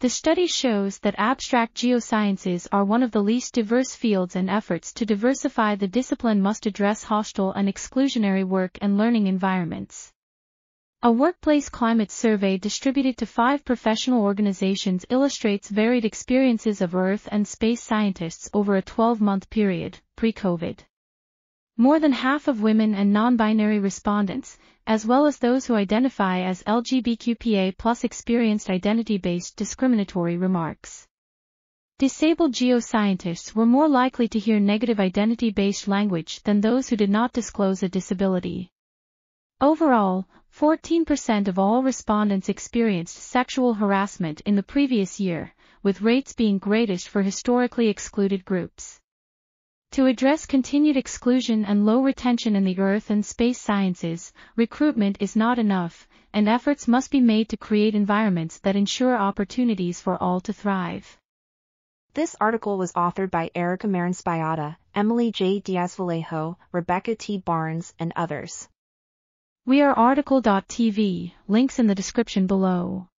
The study shows that abstract geosciences are one of the least diverse fields and efforts to diversify the discipline must address hostile and exclusionary work and learning environments. A workplace climate survey distributed to five professional organizations illustrates varied experiences of Earth and space scientists over a 12-month period, pre-COVID. More than half of women and non-binary respondents, as well as those who identify as LGBTQIA plus experienced identity-based discriminatory remarks. Disabled geoscientists were more likely to hear negative identity-based language than those who did not disclose a disability. Overall, 14% of all respondents experienced sexual harassment in the previous year, with rates being greatest for historically excluded groups. To address continued exclusion and low retention in the earth and space sciences, recruitment is not enough, and efforts must be made to create environments that ensure opportunities for all to thrive. This article was authored by Erika Marin Spiotta, Emily J. Diaz Vallejo, Rebecca T. Barnes, and others. We are RTCL.TV, links in the description below.